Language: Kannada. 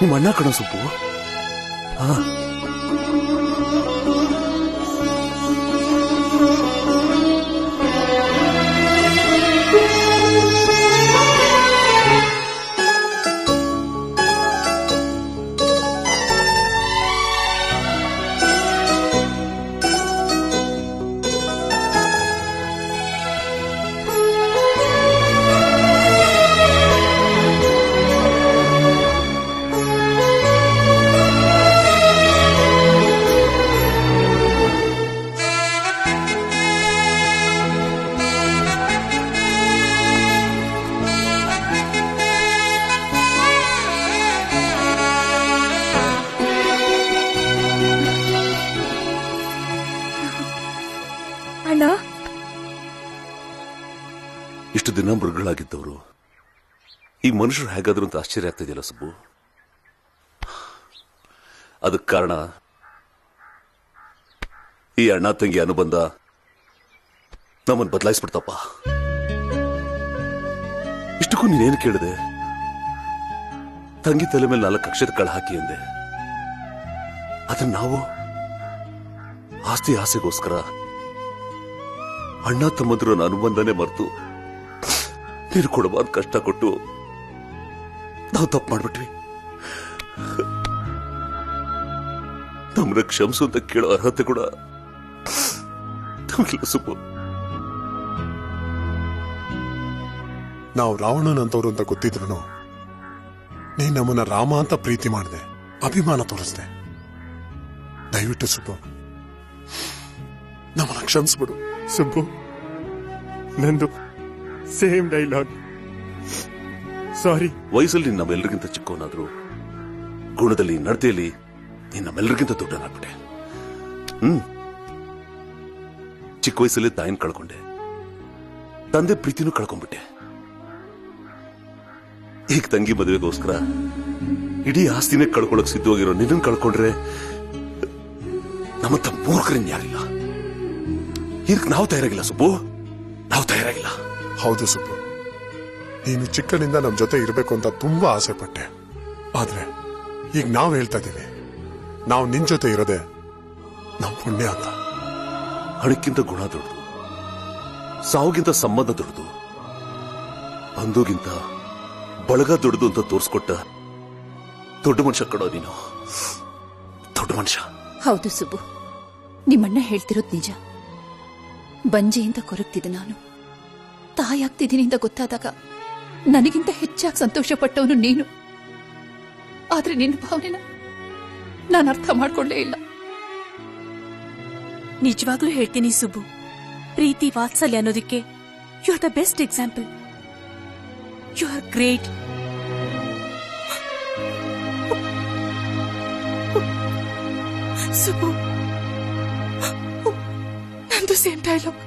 ನಿಮ್ಮ ಅಣ್ಣ ಕಣ ಸುಬ್ಬು ಹಾ ಇಷ್ಟು ದಿನ ಮೃಗಗಳಾಗಿದ್ದವರು. ಈ ಮನುಷ್ಯರು ಹೇಗಾದ್ರು ಅಂತ ಆಶ್ಚರ್ಯ ಆಗ್ತಿದೆಯಲ್ಲ ಸುಬ್ಬು? ಅದಕ್ಕೆ ಕಾರಣ, ಈ ಅಣ್ಣ ತಂಗಿ ಅನುಬಂಧ ನಮ್ಮನ್ನು ಬದಲಾಯಿಸ್ಬಿಡ್ತಪ್ಪ. ಇಷ್ಟಕ್ಕೂ ನೀನೇನು ಕೇಳಿದೆ? ತಂಗಿ ತಲೆ ಮೇಲೆ ನಾಲ್ಕು ಅಕ್ಷರ ಕಳ ಹಾಕಿ ಅಂದೆ. ಅದನ್ನ ನಾವು ಆಸ್ತಿ ಆಸೆಗೋಸ್ಕರ ಅಣ್ಣ ತಮ್ಮದ್ರ ಅನುಬಂಧನೆ ಮರೆತು ನೀರು ಕೊಡಬಾರ್ದು ಕಷ್ಟ ಕೊಟ್ಟು ನಾವು ತಪ್ಪು ಮಾಡ್ಬಿಟ್ವಿ. ನಮ್ಮನ್ನ ಕ್ಷಮಿಸು ಅಂತ ಕೇಳೋ ಅರ್ಹತೆ ಕೂಡ ನಮಗಿಲ್ಲ ಸುಬ್ಬು. ನಾವು ರಾವಣನಂತವ್ರು ಅಂತ ಗೊತ್ತಿದ್ರು ನೀನ್ ನಮ್ಮನ್ನ ರಾಮ ಅಂತ ಪ್ರೀತಿ ಮಾಡಿದೆ, ಅಭಿಮಾನ ತೋರಿಸ್ದೆ. ದಯವಿಟ್ಟು ಸುಬ್ಬು. ನಮ್ಮನ್ನ ಕ್ಷಮಿಸ್ಬಿಡು. ಸುಬ್ಬು, ನಂದು. ಸೇಮ್ ಡೈಲಾಗ್ ಸಾರಿ ವಯಸ್ಸಲ್ಲಿ ನಮ್ಮೆಲ್ಲರಿಗಿಂತ ಚಿಕ್ಕವನಾದ್ರು, ಗುಣದಲ್ಲಿ, ನಡತೆಯಲ್ಲಿ ನೀನ್ ನಮ್ಮೆಲ್ಲರಿಗಿಂತ ದೊಡ್ಡನಾಗ್ಬಿಟ್ಟೆ. ಹ್ಮ್. ಚಿಕ್ಕ ವಯಸ್ಸಲ್ಲಿ ತಾಯಿನ ಕಳ್ಕೊಂಡೆ. ತಂದೆ ಪ್ರೀತಿನೂ ಕಳ್ಕೊಂಡ್ಬಿಟ್ಟೆ. ಈಗ ತಂಗಿ ಮದುವೆಗೋಸ್ಕರ ಇಡೀ ಆಸ್ತಿನೇ ಕಳ್ಕೊಳಕ್ ಸಿದ್ಧವಾಗಿರೋ ನಿನ್ನ ಕಳ್ಕೊಂಡ್ರೆ ನಮ್ಮಂತ ಮೂರ್ಖರಿನ್ ಯಾರಿಲ್ಲ ಇದಕ್ಕೆ ನಾವು ತಯಾರಾಗಿಲ್ಲ ಸುಬ್ಬು. ನಾವು ತಯಾರಾಗಿಲ್ಲ. ಹೌದು ಸುಬ್ಬು. ನೀನು ಚಿಕ್ಕನಿಂದ ನಮ್ ಜೊತೆ ಇರಬೇಕು ಅಂತ ತುಂಬಾ ಆಸೆ ಪಟ್ಟೆ ಆದ್ರೆ ಈಗ ನಾವ್ ಹೇಳ್ತಾ ಇದ್ದೀವಿ. ನಾವು ನಿನ್ ಜೊತೆ ಇರೋದೆ ನಮ್ ಪುಣ್ಯ ಅಂತ. ಹಣಕ್ಕಿಂತ ಗುಣ ದೊಡ್ಡದು. ಸಾವುಗಿಂತ ಸಂಬಂಧ ದೊಡ್ಡದು. ಬಂಧುಗಿಂತ ಬಳಗ ದೊಡ್ಡದು ಅಂತ ತೋರಿಸ್ಕೊಟ್ಟ ದೊಡ್ಡ ಮನುಷ್ಯ ಕಡೋ ನೀನು. ದೊಡ್ಡ ಮನುಷ್ಯ. ಹೌದು ಸುಬ್ಬು. ನಿಮ್ಮಣ್ಣ ಹೇಳ್ತಿರೋದು ನಿಜ. ಬಂಜೆಯಿಂದ ಕೊರಗ್ತಿದ್ದೆ ನಾನು. ತಾಯಾಗ್ತಿದ್ದೀನಿ ಅಂತ ಗೊತ್ತಾದಾಗ ನನಗಿಂತ ಹೆಚ್ಚಾಗಿ ಸಂತೋಷ ಪಟ್ಟವನು ನೀನು. ಆದ್ರೆ ನಿನ್ನ ಭಾವನೆನ ನಾನು ಅರ್ಥ ಮಾಡ್ಕೊಳ್ಳೇ ಇಲ್ಲ. ನಿಜವಾಗ್ಲೂ ಹೇಳ್ತೀನಿ ಸುಬ್ಬು. ಪ್ರೀತಿ ವಾತ್ಸಲ್ಯ ಅನ್ನೋದಕ್ಕೆ you are the best example you are great Subbu. ನಂದು ಸೇಮ್ ಡೈಲಾಗ್